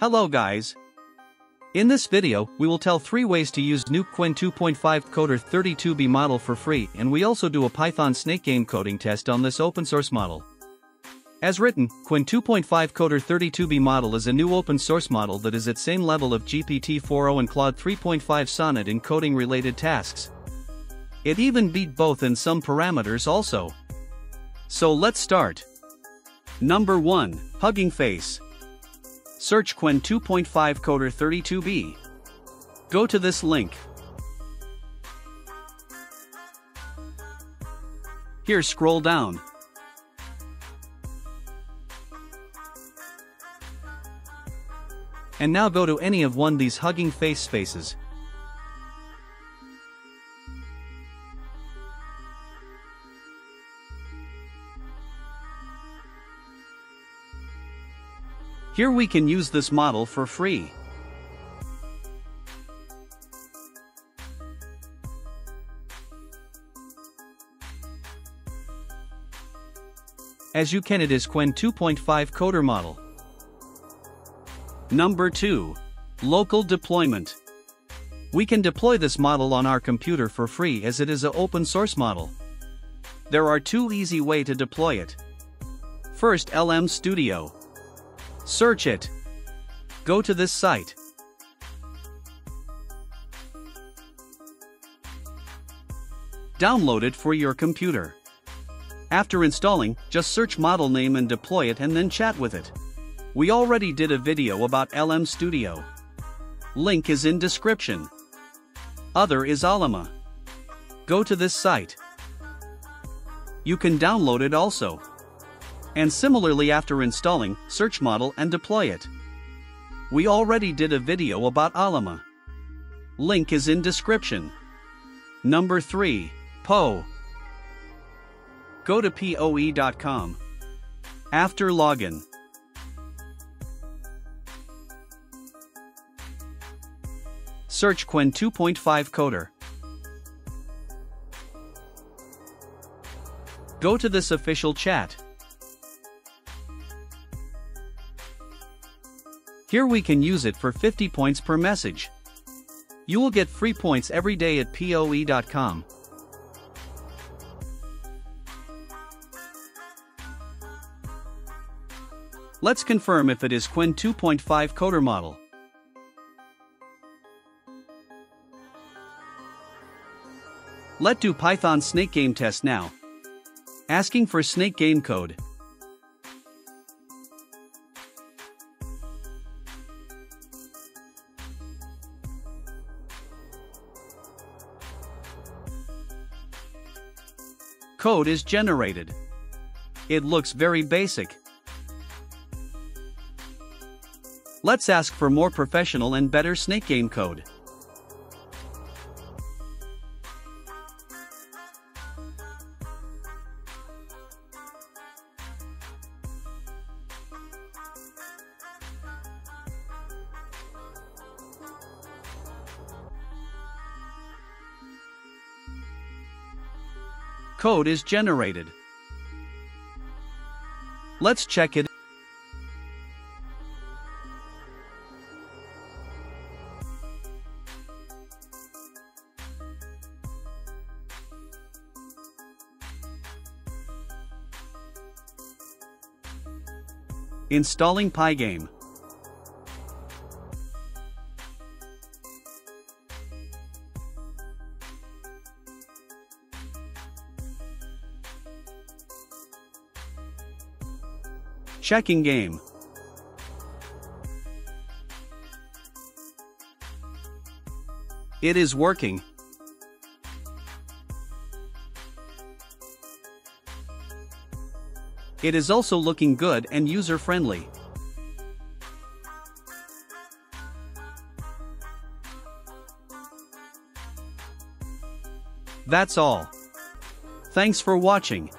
Hello guys. In this video, we will tell 3 ways to use GNU Qwen 2.5 Coder 32B model for free and we also do a Python snake game coding test on this open source model. As written, Qwen 2.5 Coder 32B model is a new open source model that is at same level of GPT-4o and Claude 3.5 Sonnet in coding related tasks. It even beat both in some parameters also. So let's start. Number 1, Hugging Face. Search Qwen 2.5 Coder 32B. Go to this link. Here scroll down. And now go to any of one these hugging face spaces. Here we can use this model for free. As you can it is Qwen 2.5 coder model. Number 2. Local deployment. We can deploy this model on our computer for free as it is a open source model. There are two easy way to deploy it. First LM Studio. Search it. Go to this site. Download it for your computer. After installing, just search model name and deploy it and then chat with it. We already did a video about LM Studio. Link is in description. Other is Ollama. Go to this site. You can download it also. And similarly after installing, search model and deploy it. We already did a video about Ollama. Link is in description. Number 3. POE. Go to poe.com. After login. Search Qwen 2.5 Coder. Go to this official chat. Here we can use it for 50 points per message. You will get free points every day at poe.com. Let's confirm if it is Qwen 2.5 coder model. Let's do Python snake game test now. Asking for snake game code. Code is generated. It looks very basic. Let's ask for more professional and better snake game code. Code is generated. Let's check it. Installing Pygame. Checking game. It is working. It is also looking good and user-friendly. That's all. Thanks for watching.